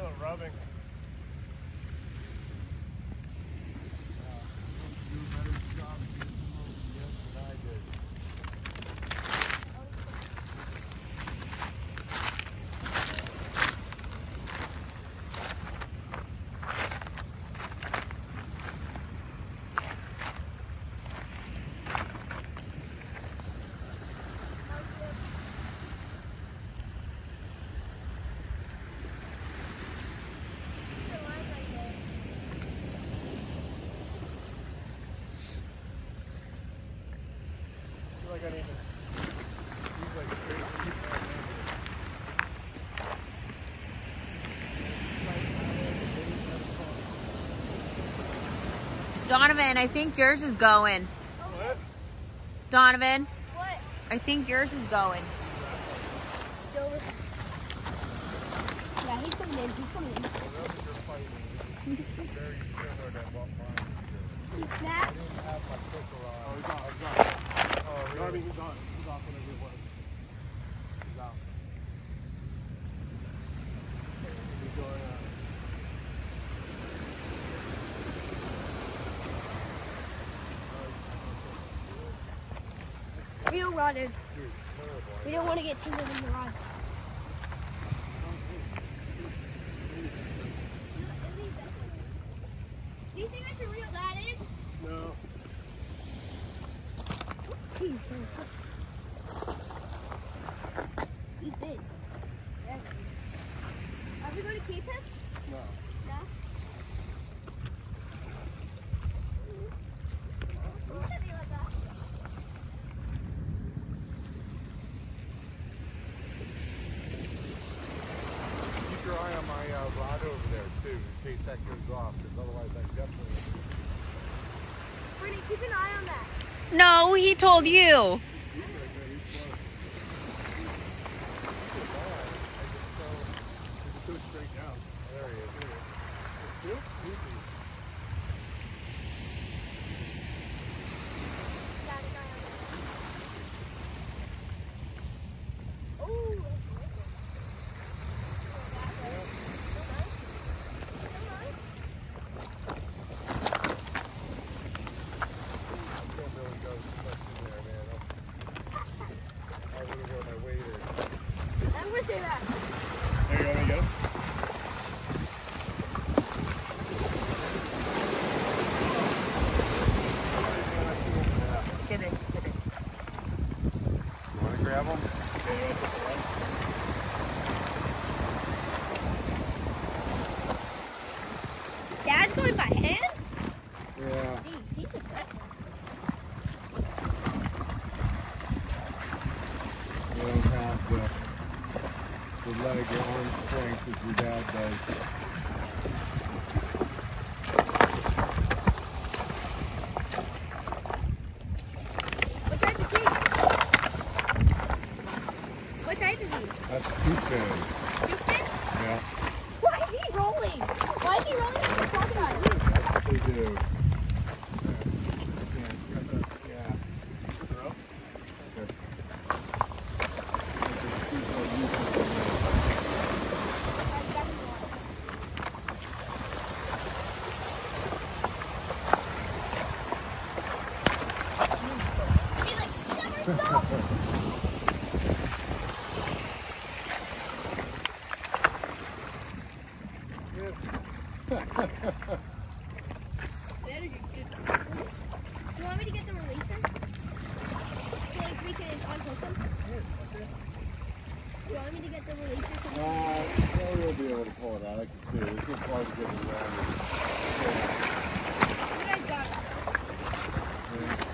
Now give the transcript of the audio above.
still rubbing. I need to use like a straight keep my hand. Donovan, I think yours is going. What? Donovan, What? I think yours is going. Yeah, he's coming in. He's coming in. Whatever you're fighting is very similar to what mine is. He I didn't have my clicker on. Oh, he's on. He's on. Really? He's on. He's off whenever it was. He's out. He's going. Uh, Real rotted. We don't want to get tangled in the rod. Do you think I should reel that in? No. Are we going to keep? No. No. Keep your eye on my uh, rod over there too, in case that goes off, because otherwise I definitely. Brittany, keep an eye on. No, he told you. It's still creepy. Got an eye on that. Ooh, that's wicked. I can't really go too much in there, man. I'm- I wouldn't where my weight is. I'm gonna say that. There you go. There you go. Give it, give it. You want to grab them? Dad's going by hand? Yeah. Jeez, he's aggressive. You don't have the, the leg or arm strength as your dad does. What type is he? What type is he? That's a soup fan. Stupid? Yeah. Why is he rolling? Why is he rolling like a crocodile? They do. Yeah. He like somersaults. Uh, we'll be able to pull it out. I can see it. It's just hard to get it around. Yeah.